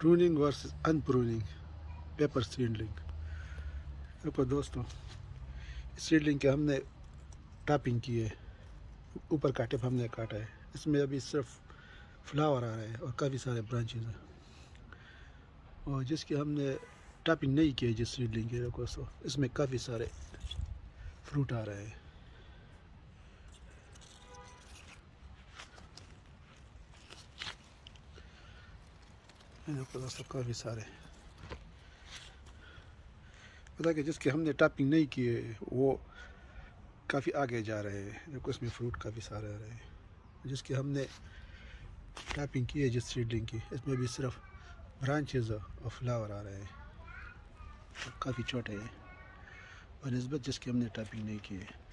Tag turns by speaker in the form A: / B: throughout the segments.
A: Pruning versus unpruning pepper seedling देखो दोस्तों seedling के हमने टॉपिंग की है। ऊपर काटे पर हमने काटा है। इसमें अभी सिर्फ़ फ्लावर आ रहा है और काफ़ी सारे ब्रांचेज हैं। और जिसकी हमने टॉपिंग नहीं की है जिस सीडलिंग के देखो दोस्तों, इसमें काफ़ी सारे फ्रूट आ रहे हैं। देखो दोस्तों काफ़ी सारे। पता कि जिसके हमने टॉपिंग नहीं किए, वो काफ़ी आगे जा रहे हैं। देखो, इसमें फ्रूट काफ़ी सारे आ रहे हैं। जिसकी हमने टॉपिंग की है जिस सीडलिंग की, इसमें भी सिर्फ़ ब्रांचेज और फ्लावर आ रहे हैं। काफ़ी छोटे हैं। और नस्बत जिसकी हमने टॉपिंग नहीं की है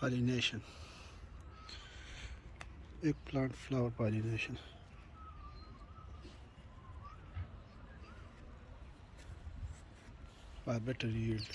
A: pollination. Eggplant flower pollination. For better yield